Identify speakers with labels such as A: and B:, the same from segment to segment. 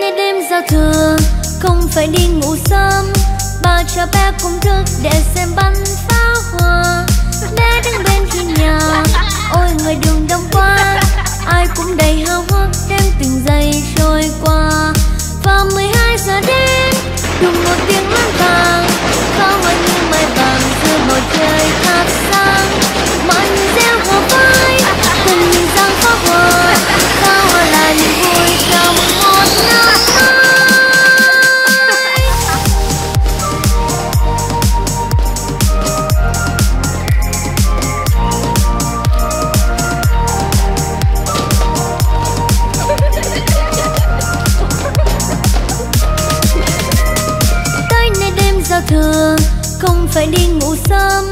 A: nay đêm giao thừa. Không phải đi ngủ sớm, ba cha bé cũng thức để xem bắn pháo. trưa không phải đi ngủ sớm,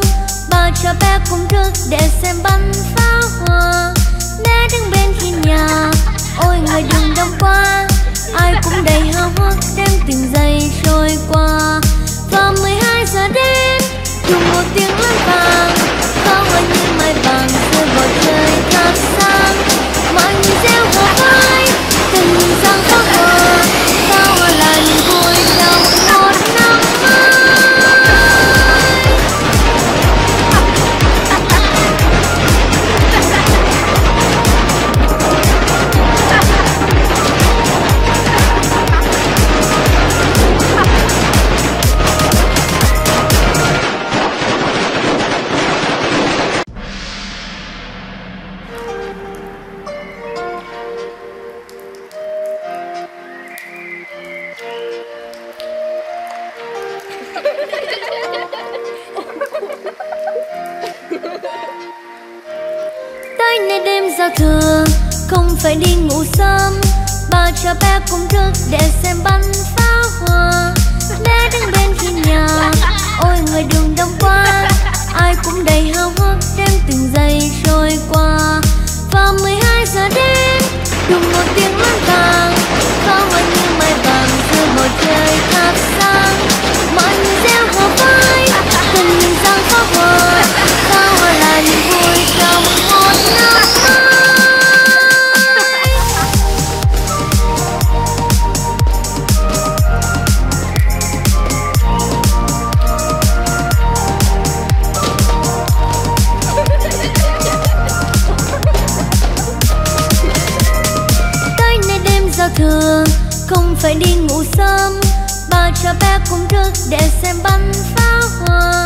A: ba cho bé cũng thức để xem bắn phá. giao thừa không phải đi ngủ sớm. Ba cho bé cũng thức để xem bắn pháo hoa. Bé đứng bên khi nhà, ôi người đường đông quá. Ai cũng đầy trưa không phải đi ngủ sớm. Ba cho bé cũng thức để xem bắn pháo hoa.